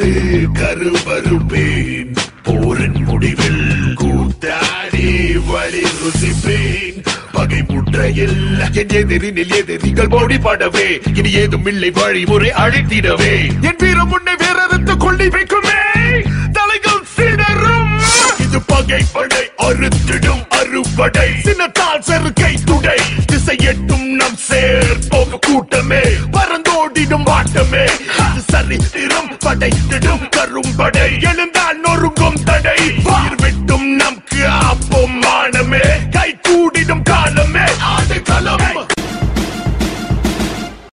போடு கருவருப்பேன் போரின் முடிவில் கூத்தாடி வழி ருசிப்பேன். பகை முற்றையில் என் எதிரினில் எதிரிகள் மோடிப்படவே இனி ஏதும் இல்லை வழிமுறை அழைத்திடவே. என் வீரம் உன்னை வேறறுத்து கொள்ளி வைக்குமே. தலைகள் சிதறும். இது பகை படை அறுத்திடும் அறுவடை. சின்னத்தால் செருக்கை துடை. திசை எட்டும் நம் சேர் போக கூட்டமே. பறந்தோடிடும் வாட்டமே. அது படை திடும் கரும்படை எழுந்தால் நொறுங்கும் தடை. பார்விட்டும் நமக்கு அப்போ மானமே.